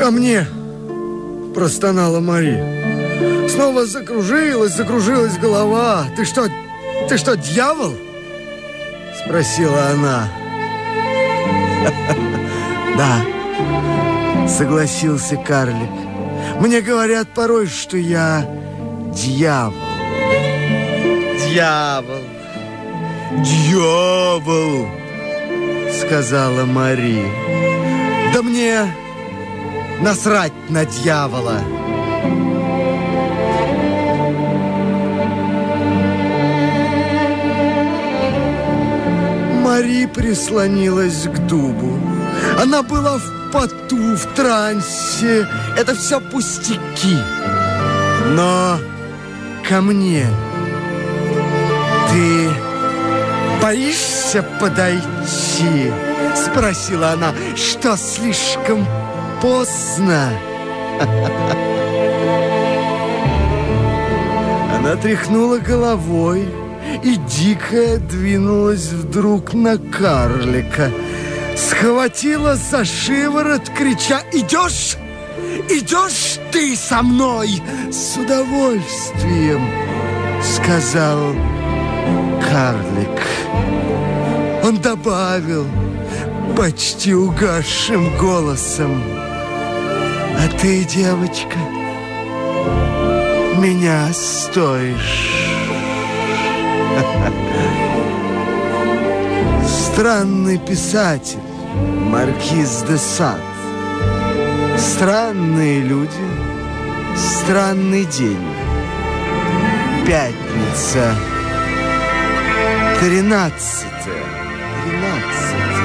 Ко мне, простонала Мари. Снова закружилась, закружилась голова. Ты что, ты что, дьявол? Спросила она. Да, согласился карлик. Мне говорят порой, что я дьявол. Дьявол. Дьявол, сказала Мари. Да мне насрать на дьявола. Мари прислонилась к дубу. Она была в поту, в трансе. Это все пустяки. Но ко мне ты боишься подойти? Спросила она. Что, слишком поздно? Она тряхнула головой и дико двинулась вдруг на карлика. Схватила за шиворот, крича «Идешь? Идешь ты со мной?» «С удовольствием!» Сказал карлик. Он добавил почти угасшим голосом «А ты, девочка, меня стоишь!» Странный писатель, маркиз де Сад. Странные люди, странный день. Пятница, тринадцатое, тринадцатое.